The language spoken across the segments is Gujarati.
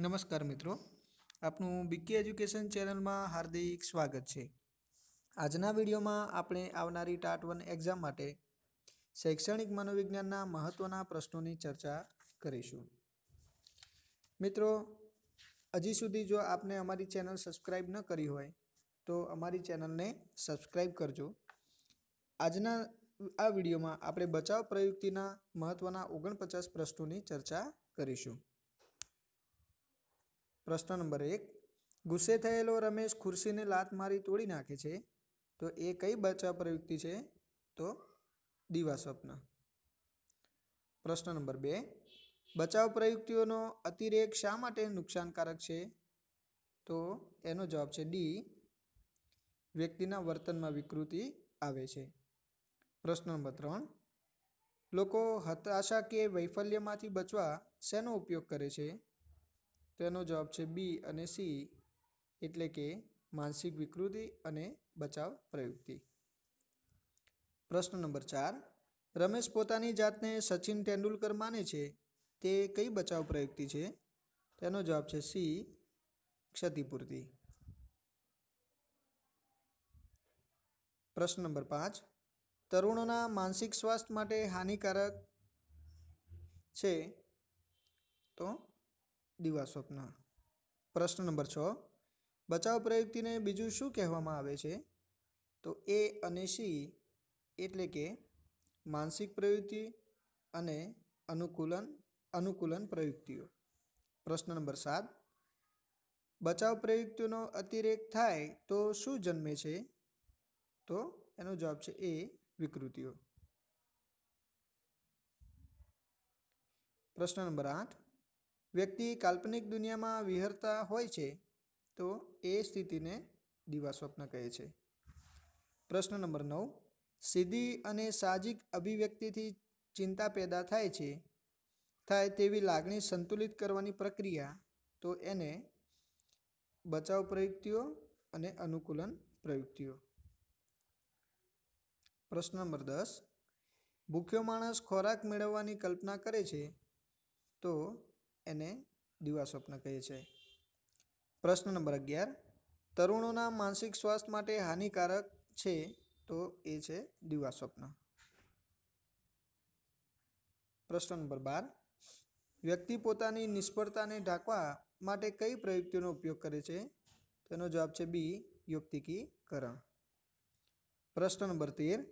નમસ્કાર મિત્રો. આપનું બીકે એજ્યુકેશન ચેનલમાં હાર્દિક સ્વાગત છે. આજના વિડીયોમાં આપણે આવનારી ટાટ વન એક્ઝામ માટે શૈક્ષણિક મનોવિજ્ઞાનના મહત્ત્વના પ્રશ્નોની ચર્ચા કરીશું. મિત્રો, હજી સુધી જો આપને અમારી ચેનલ સબસ્ક્રાઈબ ન કરી હોય, તો અમારી ચેનલને સબસ્ક્રાઈબ કરજો. આજના આ વિડીયોમાં આપણે બચાવ પ્રયુક્તિના મહત્ત્વના ઓગણપચાસ પ્રશ્નોની ચર્ચા કરીશું. પ્રશ્ન નંબર એક. ગુસ્સે થયેલો રમેશ ખુરશીને લાત મારી તોડી નાખે છે. તો એ કઈ બચાવ પ્રયુક્તિ છે? તો દીવા સ્વપ્ન. પ્રશ્ન નંબર બે. બચાવ પ્રયુક્તિઓનો અતિરેક શા માટે નુકસાનકારક છે? તો એનો જવાબ છે ડી. વ્યક્તિના વર્તનમાં વિકૃતિ આવે છે. પ્રશ્ન નંબર ત્રણ. લોકો હતાશા કે વૈફલ્યમાંથી બચવા શેનો ઉપયોગ કરે છે? તેનો જવાબ છે બી અને સી એટલે કે માનસિક વિકૃતિ અને બચાવ પ્રયુક્તિ. પ્રશ્ન નંબર ચાર, રમેશ પોતાની જાતને સચિન તેંડુલકર માને છે? તે કઈ બચાવ પ્રયુક્તિ છે? તેનો જવાબ છે સી, ક્ષતિપૂર્તિ. પ્રશ્ન નંબર પાંચ, તરુણોના માનસિક સ્વાસ્થ્ય માટે હાનિકારક છે તો? દીવા સ્વપ્ન. પ્રશ્ન નંબર છ. બચાવ પ્રયુક્તિને બીજું શું કહેવામાં આવે છે? તો એ અને સી એટલે કે માનસિક પ્રવૃત્તિ અને અનુકૂલન અનુકૂલન પ્રયુક્તિઓ. પ્રશ્ન નંબર સાત. બચાવ પ્રયુક્તિઓનો અતિરેક થાય તો શું જન્મે છે? તો એનો જવાબ છે એ વિકૃતિઓ. પ્રશ્ન નંબર આઠ. વ્યક્તિ કાલ્પનિક દુનિયામાં વિહરતા હોય છે, તો એ સ્થિતિને દિવાસ્વપ્ન કહે છે. પ્રશ્ન નંબર નવ. સીધી અને સાહજિક અભિવ્યક્તિથી ચિંતા પેદા થાય છે, થાય તેવી લાગણી સંતુલિત કરવાની પ્રક્રિયા, તો એને બચાવ પ્રયુક્તિઓ અને અનુકૂલન પ્રયુક્તિઓ. પ્રશ્ન નંબર દસ. ભૂખ્યો માણસ ખોરાક મેળવવાની કલ્પના કરે છે, તો એને દીવા સ્વપ્ન કહે છે. પ્રશ્ન નંબર અગિયાર. તરુણોના માનસિક સ્વાસ્થ્ય માટે હાનિકારક છે તો એ છે દીવા સ્વપ્ન. પ્રશ્ન નંબર બાર. વ્યક્તિ પોતાની નિષ્ફળતાને ઢાંકવા માટે કઈ પ્રયુક્તિઓનો ઉપયોગ કરે છે? તેનો જવાબ છે બી, યુક્તિકીકરણ. પ્રશ્ન નંબર તેર.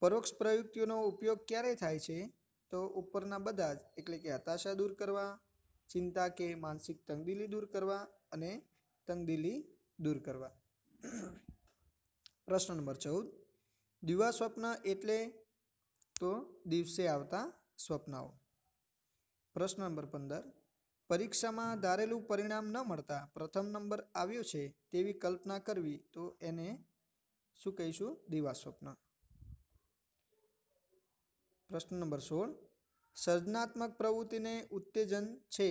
પરોક્ષ પ્રયુક્તિઓનો ઉપયોગ ક્યારે થાય છે? તો ઉપરના બધા જ, એટલે કે હતાશા દૂર કરવા ચિંતા કે માનસિક તંગદિલી દૂર કરવા અને તંગદિલી દૂર કરવા. પ્રશ્ન નંબર ચૌદ. દિવા સ્વપ્ન એટલે તો દિવસે આવતા સ્વપ્નાઓ. પ્રશ્ન નંબર પંદર. પરીક્ષામાં ધારેલું પરિણામ ન મળતા પ્રથમ નંબર આવ્યો છે તેવી કલ્પના કરવી તો એને શું કહીશું? દિવા સ્વપ્ન. પ્રશ્ન નંબર સોળ. સર્જનાત્મક પ્રવૃત્તિને ઉત્તેજન છે,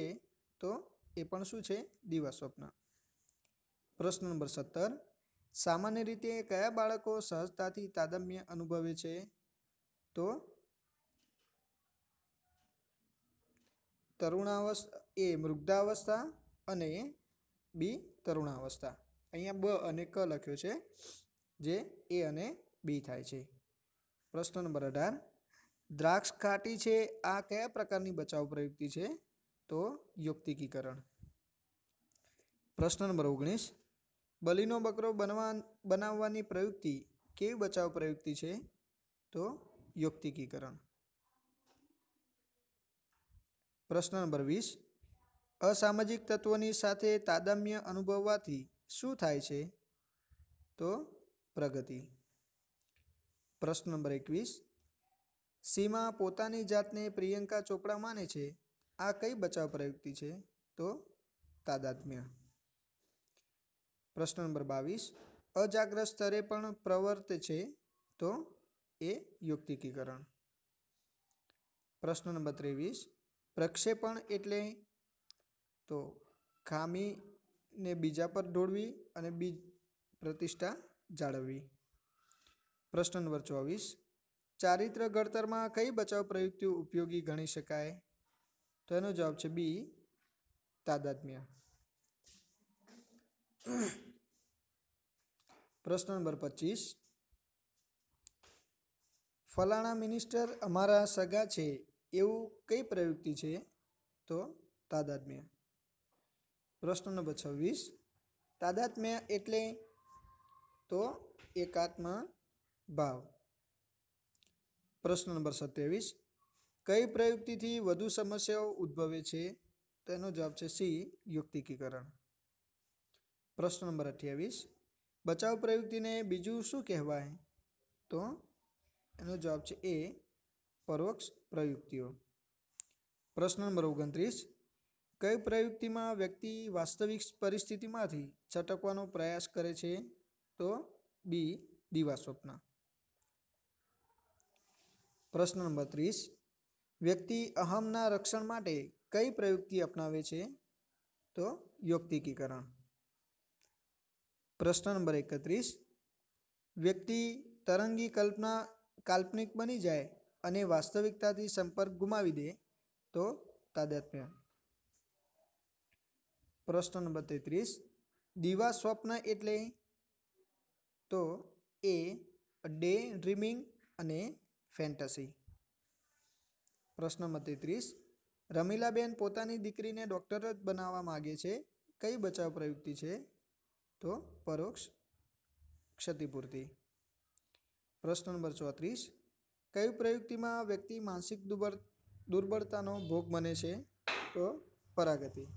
તો એ પણ શું છે? દિવા સ્વપ્ન. પ્રશ્ન નંબર સત્તર. સામાન્ય રીતે કયા બાળકો સહજતાથી તાદમ્ય અનુભવે છે? તો તરુણાવસ્થા એ મૃગ્ધાવસ્થા અને બી તરુણાવસ્થા. અહીંયા બ અને ક લખ્યો છે, જે એ અને બી થાય છે. પ્રશ્ન નંબર અઢાર. દ્રાક્ષ ખાટી છે, આ કયા પ્રકારની બચાવ પ્રયુક્તિ છે? તો યુક્તિકીકરણ. પ્રશ્ન નંબર ઓગણીસ. બલીનો બકરો બનવા બનાવવાની પ્રયુક્તિ કેવી બચાવ પ્રયુક્તિ છે? તો યુક્તિકીકરણ. પ્રશ્ન નંબર વીસ. અસામાજિક તત્વોની સાથે તાદામ્ય અનુભવવાથી શું થાય છે? તો પ્રગતિ. પ્રશ્ન નંબર એકવીસ. સીમા પોતાની જાતને પ્રિયંકા ચોપડા માને છે? આ કઈ બચાવ પ્રયુક્તિ છે? તો તાદાત્મ્ય પ્રશ્ન નંબર બાવીસ. અજાગ્રત સ્તરે પણ પ્રવર્તે છે? તો એ યુક્તિકીકરણ. પ્રશ્ન નંબર ત્રેવીસ. પ્રક્ષેપણ એટલે? તો ખામીને બીજા પર ઢોળવી અને બીજ પ્રતિષ્ઠા જાળવવી. પ્રશ્ન નંબર ચોવીસ. ચારિત્ર ઘડતરમાં કઈ બચાવ પ્રયુક્તિઓ ઉપયોગી ગણી શકાય? તો એનો જવાબ છે બી, તાદાત્મ્ય. પ્રશ્ન નંબર પચીસ. ફલાણા મિનિસ્ટર અમારા સગા છે એવું કઈ પ્રયુક્તિ છે? તો તાદાત્મ્ય. પ્રશ્ન નંબર છવ્વીસ. તાદાત્મ્ય એટલે તો એકાત્મ ભાવ. પ્રશ્ન નંબર સત્યાવીસ. કઈ પ્રયુક્તિથી વધુ સમસ્યાઓ ઉદ્ભવે છે? તેનો જવાબ છે સી, યુક્તિકીકરણ. પ્રશ્ન નંબર અઠ્યાવીસ. બચાવ પ્રયુક્તિને બીજું શું કહેવાય? તો એનો જવાબ છે એ, પરોક્ષ પ્રયુક્તિઓ. પ્રશ્ન નંબર ઓગણત્રીસ. કઈ પ્રયુક્તિમાં વ્યક્તિ વાસ્તવિક પરિસ્થિતિમાંથી છટકવાનો પ્રયાસ કરે છે? તો બી દીવા સ્વપ્ન પ્રશ્ન નંબર ત્રીસ. વ્યક્તિ અહમના રક્ષણ માટે કઈ પ્રયુક્તિ અપનાવે છે? તો યોક્તિકીકરણ. પ્રશ્ન નંબર એકત્રીસ. વ્યક્તિ તરંગી કલ્પના કાલ્પનિક બની જાય અને વાસ્તવિકતાથી સંપર્ક ગુમાવી દે, તો તાદાત્મ્ય. પ્રશ્ન નંબર તેત્રીસ. દીવા સ્વપ્ન એટલે? તો એ ડે, ડ્રીમિંગ અને ફેન્ટસી. પ્રશ્ન નંબર તેત્રીસ રમીલાબેન પોતાની દીકરીને ડૉક્ટર જ બનાવવા માગે છે. કઈ બચાવ પ્રયુક્તિ છે? તો પરોક્ષ ક્ષતિપૂર્તિ. પ્રશ્ન નંબર ચોત્રીસ. કઈ પ્રયુક્તિમાં વ્યક્તિ માનસિક દુર્બળ દુર્બળતાનો ભોગ બને છે? તો પરાગતિ.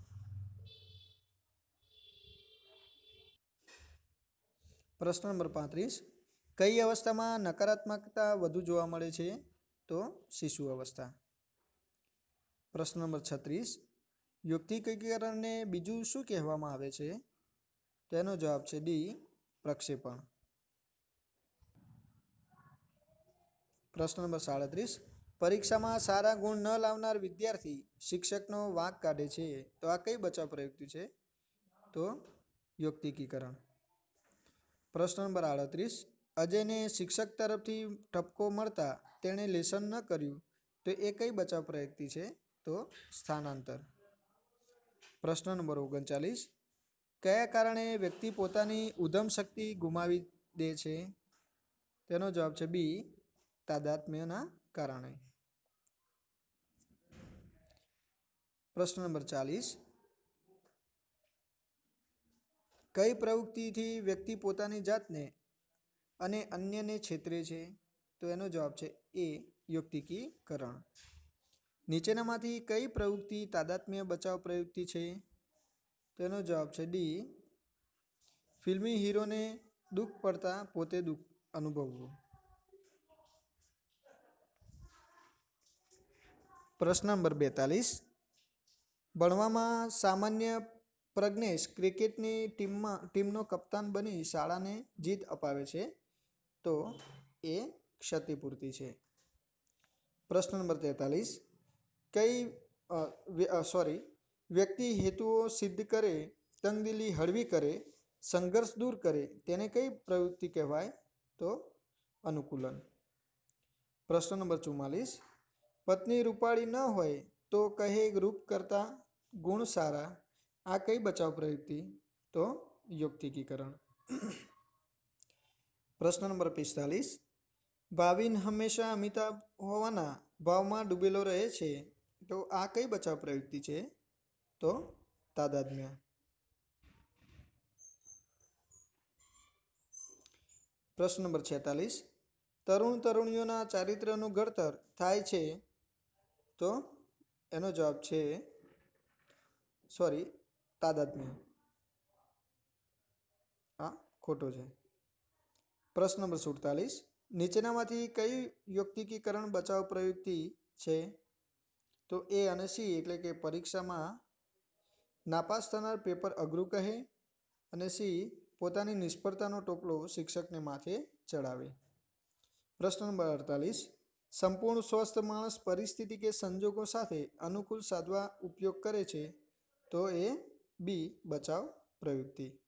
પ્રશ્ન નંબર પાંત્રીસ. કઈ અવસ્થામાં નકારાત્મકતા વધુ જોવા મળે છે? તો શિશુ અવસ્થા. પ્રશ્ન નંબર છત્રીસ. યુક્તિકીકરણને બીજું શું કહેવામાં આવે છે? તેનો જવાબ છે ડી, પ્રક્ષેપણ. પ્રશ્ન નંબર સાડત્રીસ. પરીક્ષામાં સારા ગુણ ન લાવનાર વિદ્યાર્થી શિક્ષકનો વાંક કાઢે છે. તો આ કઈ બચાવ પ્રયુક્તિ છે? તો યુક્તિકીકરણ. પ્રશ્ન નંબર આડત્રીસ. અજયને શિક્ષક તરફથી ઠપકો મળતા તેણે લેસન ન કર્યું. તો એ કઈ બચાવ પ્રયુક્તિ છે? તો સ્થાનાંતર. પ્રશ્ન નંબર ઓગણચાલીસ. કયા કારણે વ્યક્તિ પોતાની ઉધમ શક્તિ ગુમાવી દે છે? તેનો જવાબ છે બી, તાદાત્મ્યના કારણે. પ્રશ્ન નંબર ચાલીસ. કઈ પ્રવૃત્તિથી વ્યક્તિ પોતાની જાતને અને અન્યને છેતરે છે, તો એનો જવાબ છે એ, યુક્તિકીકરણ. નીચેનામાંથી કઈ પ્રવૃત્તિ તાદાત્મ્ય બચાવ પ્રવૃત્તિ છે? તેનો જવાબ છે ડી, ફિલ્મી હીરોને દુઃખ પડતા પોતે દુઃખ અનુભવવું. પ્રશ્ન નંબર બેતાલીસ, ભણવામાં સામાન્ય પ્રજ્ઞેશ ક્રિકેટની ટીમમાં, ટીમનો કપ્તાન બની શાળાને જીત અપાવે છે? તો એ ક્ષતિપૂર્તિ છે. પ્રશ્ન નંબર તેતાલીસ. કઈ સોરી વ્યક્તિ હેતુઓ સિદ્ધ કરે, તંગદિલી હળવી કરે, સંઘર્ષ દૂર કરે, તેને કઈ પ્રવૃત્તિ કહેવાય? તો અનુકૂલન. પ્રશ્ન નંબર ચુમ્માલીસ. પત્ની રૂપાળી ન હોય તો કહે રૂપ કરતા ગુણ સારા. આ કઈ બચાવ પ્રવૃત્તિ? તો યુક્તિકીકરણ પ્રશ્ન નંબર પિસ્તાલીસ. ભાવિન હંમેશા અમિતાભ હોવાના ભાવમાં ડૂબેલો રહે છે, તો આ કઈ બચાવ પ્રયુક્તિ છે? તો તાદાત્મ્ય. પ્રશ્ન નંબર છેતાલીસ. તરુણ તરુણીઓના ચારિત્ર્યનું ઘડતર થાય છે? તો એનો જવાબ છે, સોરી, તાદાત્મ્ય. આ ખોટો છે. પ્રશ્ન નંબર સુડતાલીસ. નીચેનામાંથી કઈ યુક્તિકીકરણ બચાવ પ્રયુક્તિ છે? તો એ અને સી એટલે કે પરીક્ષામાં નાપાસ થનાર પેપર અઘરું કહે અને સી પોતાની નિષ્ફળતાનો ટોપલો શિક્ષકને માથે ચડાવે. પ્રશ્ન નંબર અડતાલીસ. સંપૂર્ણ સ્વસ્થ માણસ પરિસ્થિતિ કે સંજોગો સાથે અનુકૂળ સાધવા ઉપયોગ કરે છે? તો એ બી બચાવ પ્રયુક્તિ.